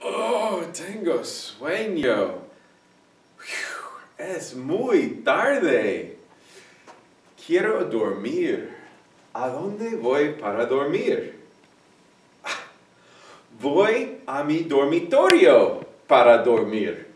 Oh, tengo sueño. Es muy tarde. Quiero dormir. ¿A dónde voy para dormir? Ah, voy a mi dormitorio para dormir.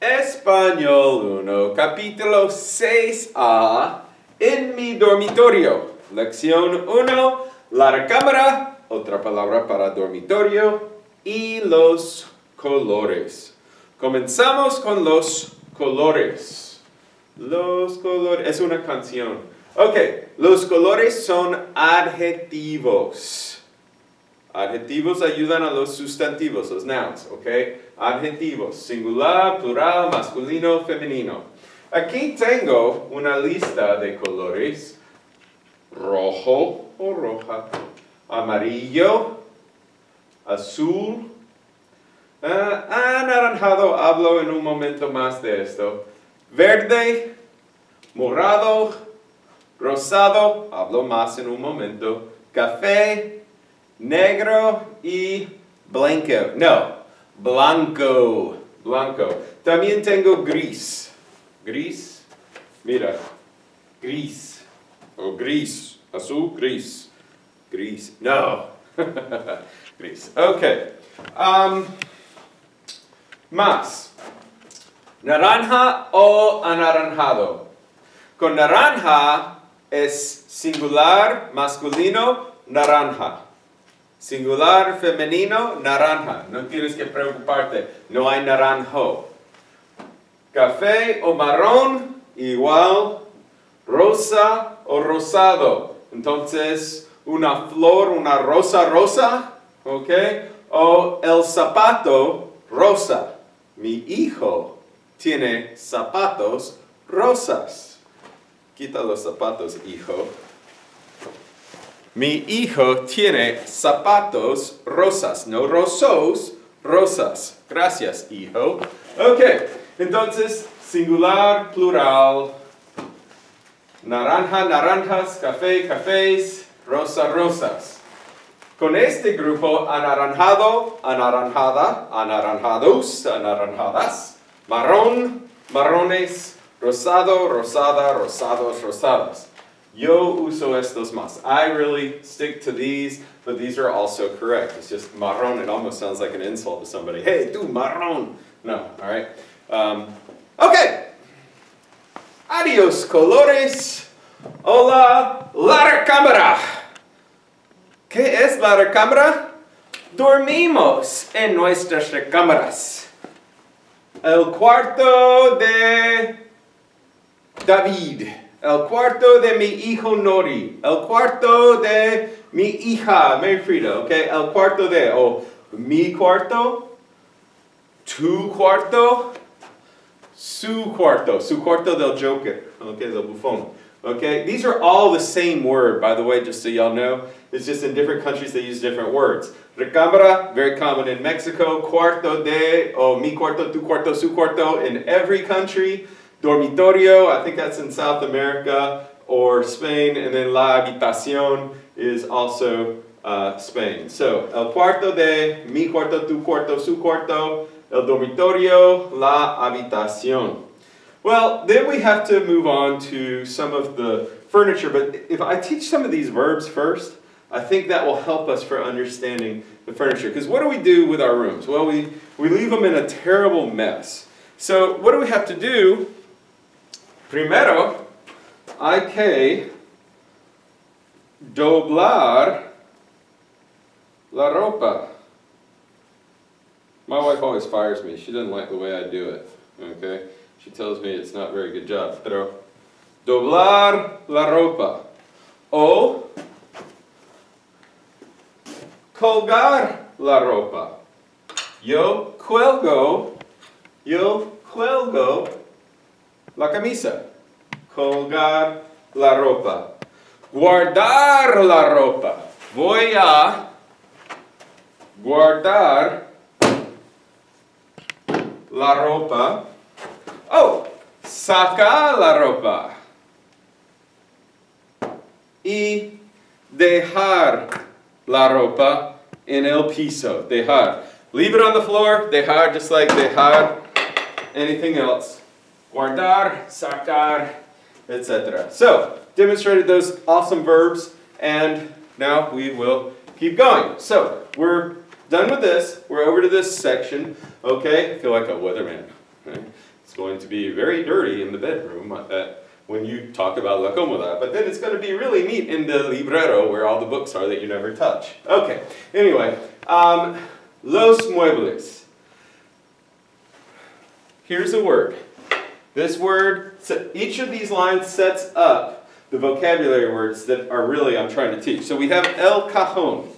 Español 1, capítulo 6a, en mi dormitorio. Lección 1, la recámara, otra palabra para dormitorio, y los colores. Comenzamos con los colores. Los colores, es una canción. Ok, los colores son adjetivos. Adjetivos ayudan a los sustantivos, los nouns, ok? Adjetivos, singular, plural, masculino, femenino. Aquí tengo una lista de colores. Rojo o roja, amarillo, azul, ah, anaranjado, hablo en un momento más de esto, verde, morado, rosado, hablo más en un momento, café, negro y blanco. No, blanco, blanco. También tengo gris. Gris, mira, gris. O gris, azul, gris. Gris, no. gris. Ok. Um, más. Naranja o anaranjado. Con naranja es singular masculino, naranja. Singular femenino, naranja. No tienes que preocuparte. No hay naranjo. Café o marrón, igual. Rosa o rosado. Entonces, una flor, una rosa rosa, ¿ok? O el zapato rosa. Mi hijo tiene zapatos rosas. Quita los zapatos, hijo. Mi hijo tiene zapatos rosas, no rosos, rosas. Gracias, hijo. Ok, entonces, singular, plural. Naranja, naranjas, café, cafés, rosa, rosas. Con este grupo, anaranjado, anaranjada, anaranjados, anaranjadas, marrón, marrones, rosado, rosada, rosados, rosadas. Yo uso estos más. I really stick to these, but these are also correct. It's just marrón. It almost sounds like an insult to somebody. Hey, tú, marrón. No, all right? Um, okay. Adios, colores. Hola, la recámara. ¿Qué es la recámara? Dormimos en nuestras recámaras. El cuarto de David. El cuarto de mi hijo Nori. El cuarto de mi hija Merfrida. ¿Ok? El cuarto de, o mi cuarto, tu cuarto, su cuarto. Su cuarto del Joker. ¿Ok? Del bufón. Okay, these are all the same word, by the way, just so y'all know. It's just in different countries they use different words. Recámara, very common in Mexico. Cuarto de, o mi cuarto, tu cuarto, su cuarto in every country. Dormitorio, I think that's in South America or Spain. And then la habitación is also uh, Spain. So, el cuarto de, mi cuarto, tu cuarto, su cuarto. El dormitorio, la habitación. Well, then we have to move on to some of the furniture, but if I teach some of these verbs first, I think that will help us for understanding the furniture. Because what do we do with our rooms? Well, we, we leave them in a terrible mess. So what do we have to do? Primero, hay que doblar la ropa. My wife always fires me. She doesn't like the way I do it. Okay? She tells me it's not a very good job. Pero doblar la ropa. O colgar la ropa. Yo cuelgo, yo cuelgo la camisa. Colgar la ropa. Guardar la ropa. Voy a guardar la ropa. Oh, sacar la ropa. Y dejar la ropa en el piso, dejar. Leave it on the floor, dejar just like dejar anything else. Guardar, sacar, etc. So, demonstrated those awesome verbs, and now we will keep going. So, we're done with this. We're over to this section. Okay, I feel like a weatherman. It's going to be very dirty in the bedroom when you talk about La Comoda, but then it's going to be really neat in the librero where all the books are that you never touch. Okay, anyway, um, los muebles. Here's a word. This word, so each of these lines sets up the vocabulary words that are really I'm trying to teach. So we have el cajon.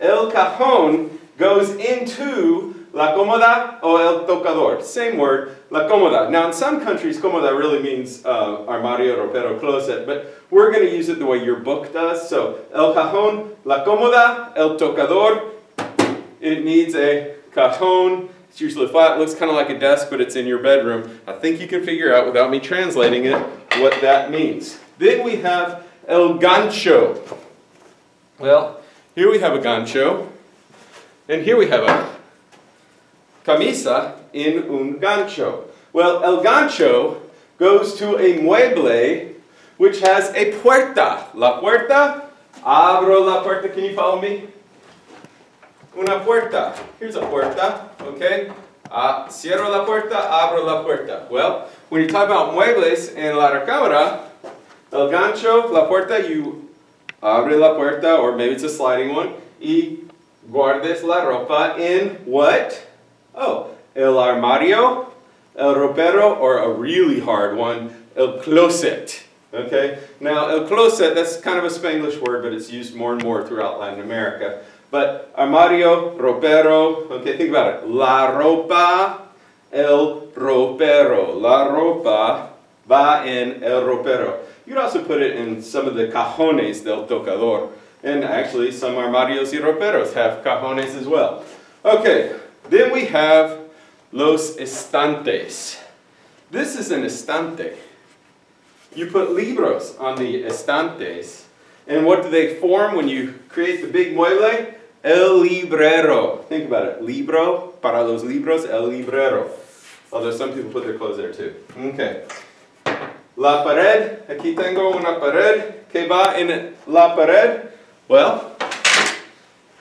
El cajon goes into la cómoda o el tocador. Same word, la cómoda. Now in some countries, cómoda really means uh, armario, ropero, closet, but we're going to use it the way your book does. So el cajon, la cómoda, el tocador. It needs a cajon. It's usually flat, it looks kind of like a desk, but it's in your bedroom. I think you can figure out, without me translating it, what that means. Then we have el gancho. Well, here we have a gancho, and here we have a camisa in un gancho. Well, el gancho goes to a mueble which has a puerta. La puerta, abro la puerta, can you follow me? Una puerta. Here's a puerta, okay? Uh, cierro la puerta, abro la puerta. Well, when you talk about muebles in la recámara, el gancho, la puerta, you abre la puerta, or maybe it's a sliding one, y guardes la ropa in what? Oh, el armario, el ropero, or a really hard one, el closet. Okay? Now, el closet, that's kind of a Spanglish word, but it's used more and more throughout Latin America. But armario, ropero, okay, think about it. La ropa, el ropero. La ropa va en el ropero. You could also put it in some of the cajones del tocador. And actually, some armarios y roperos have cajones as well. Okay, then we have los estantes. This is an estante. You put libros on the estantes. And what do they form when you create the big mueble? El librero. Think about it. Libro, para los libros, el librero. Although some people put their clothes there too. Okay. La pared. Aquí tengo una pared. ¿Qué va en la pared? Well,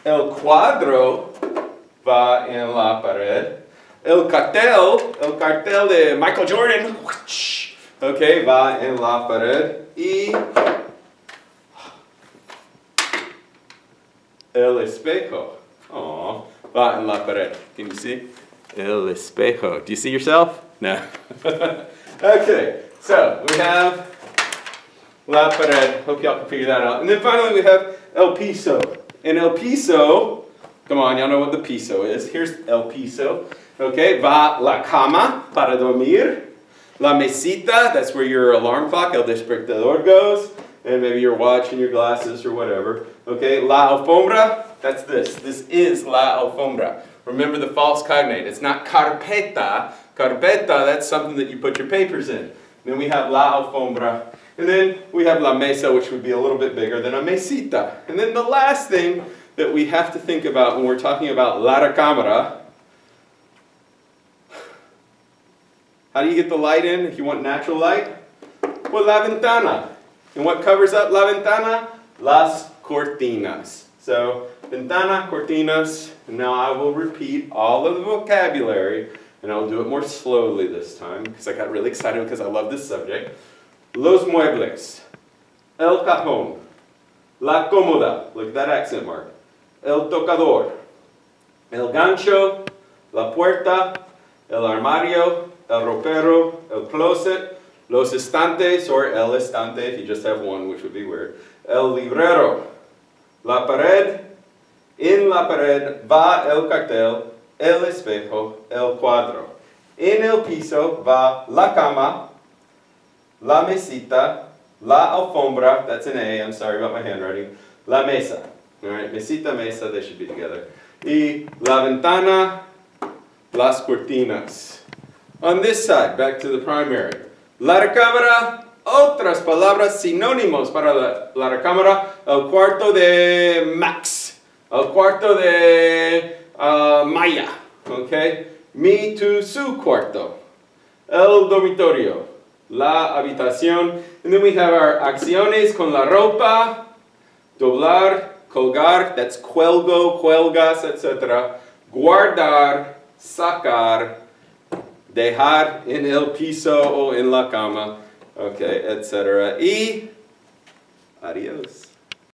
el cuadro va en la pared. El cartel, el cartel de Michael Jordan, okay, va en la pared. Y El espejo. Oh, va en la pared. Can you see? El espejo. Do you see yourself? No. okay, so we have la pared. Hope y'all can figure that out. And then finally we have el piso. And el piso, come on, y'all know what the piso is. Here's el piso. Okay, va la cama para dormir. La mesita, that's where your alarm clock, el despertador goes and maybe your watch and your glasses or whatever. Okay, la alfombra, that's this. This is la alfombra. Remember the false cognate. It's not carpeta. Carpeta, that's something that you put your papers in. Then we have la alfombra. And then we have la mesa, which would be a little bit bigger than a mesita. And then the last thing that we have to think about when we're talking about la recámara, how do you get the light in if you want natural light? Well, la ventana. And what covers up la ventana? Las cortinas. So, ventana, cortinas, and now I will repeat all of the vocabulary, and I'll do it more slowly this time, because I got really excited because I love this subject. Los muebles, el cajón, la cómoda, look at that accent mark, el tocador, el gancho, la puerta, el armario, el ropero, el closet, Los estantes, or el estante, if you just have one, which would be weird. El librero. La pared. En la pared va el cartel, el espejo, el cuadro. En el piso va la cama, la mesita, la alfombra, that's an A, I'm sorry about my handwriting, la mesa. Alright, mesita, mesa, they should be together. Y la ventana, las cortinas. On this side, back to the primary. La recámara, otras palabras sinónimos para la, la recámara, el cuarto de Max. El cuarto de uh, Maya, okay? Mi, tu, su cuarto. El dormitorio. La habitación. And then we have our acciones con la ropa. Doblar, colgar, that's cuelgo, cuelgas, etc. Guardar, sacar, dejar en el piso o en la cama, okay, etc. Y adiós.